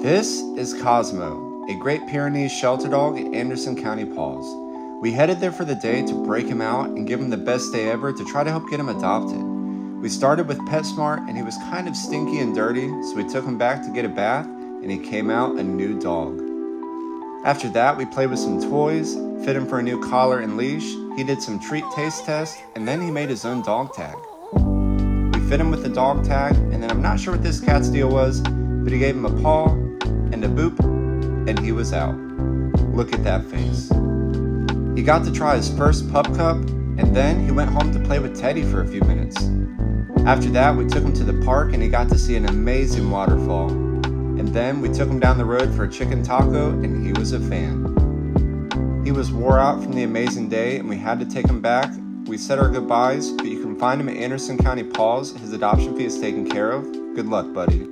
This is Cosmo, a Great Pyrenees shelter dog at Anderson County Paws. We headed there for the day to break him out and give him the best day ever to try to help get him adopted. We started with PetSmart and he was kind of stinky and dirty, so we took him back to get a bath and he came out a new dog. After that, we played with some toys, fit him for a new collar and leash, he did some treat taste tests, and then he made his own dog tag. We fit him with the dog tag, and then I'm not sure what this cat's deal was, but he gave him a paw and a boop, and he was out. Look at that face. He got to try his first pup cup, and then he went home to play with Teddy for a few minutes. After that, we took him to the park and he got to see an amazing waterfall. And then we took him down the road for a chicken taco, and he was a fan. He was wore out from the amazing day, and we had to take him back. We said our goodbyes, but you can find him at Anderson County Paws. His adoption fee is taken care of. Good luck, buddy.